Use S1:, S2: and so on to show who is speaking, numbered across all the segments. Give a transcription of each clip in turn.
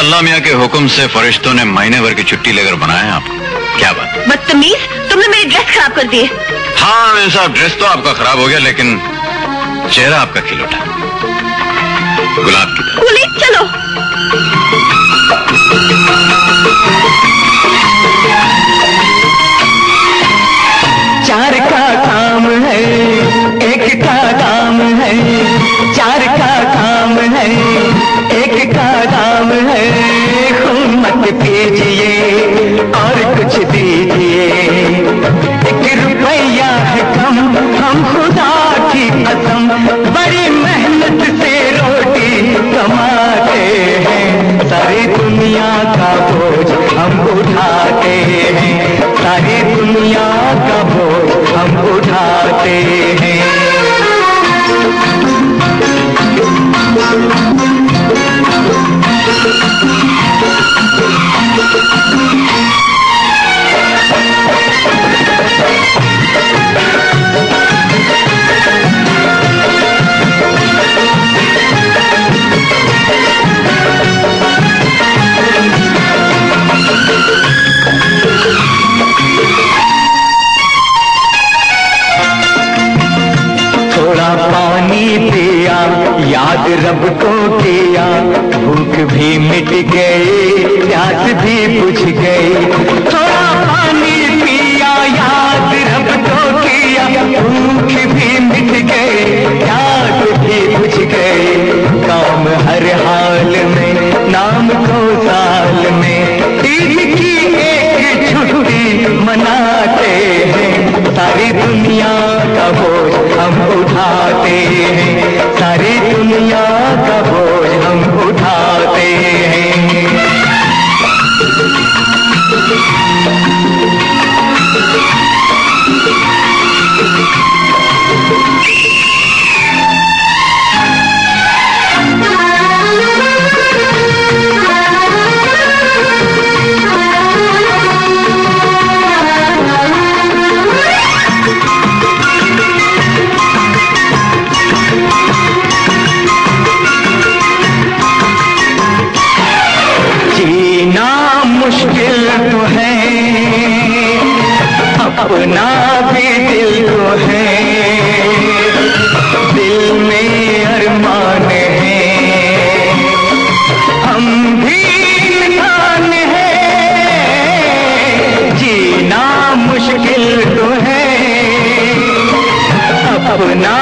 S1: अल्लाह मियाँ के हुक्म से फरिश्तों ने महीने भर की छुट्टी लेकर बनाया आपको। क्या बात?
S2: बदतमीज तुमने मेरी ड्रेस खराब कर दी
S1: हाँ। मेरे साहब ड्रेस तो आपका खराब हो गया लेकिन चेहरा आपका खिल उठा गुलाब की
S2: तरह। चलो।
S3: चार का काम है एक का काम है चार का काम है। पीजिए और कुछ दीजिए। एक रुपया है कम, हम खुदा की कसम, बड़ी मेहनत से रोटी कमाते हैं। सारी दुनिया का बोझ हम उठाते हैं। सारी दुनिया का बोझ हम उठाते हैं। थोड़ा याद रब को किया, भूख भी मिट गई, प्यास भी बुझ गई। थोड़ा पानी पिया, याद रब को किया, भूख भी मिट गई, प्यास भी बुझ गई। काम हर हाल में, नाम को साल में, ईद की एक छुट्टी मनाते हैं। सारी दुनिया का बोझ हम उठाते हैं अपना भी दिल तो है। दिल में अरमान है। हम भी इंसान है। जीना मुश्किल तो है। अपना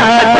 S3: time.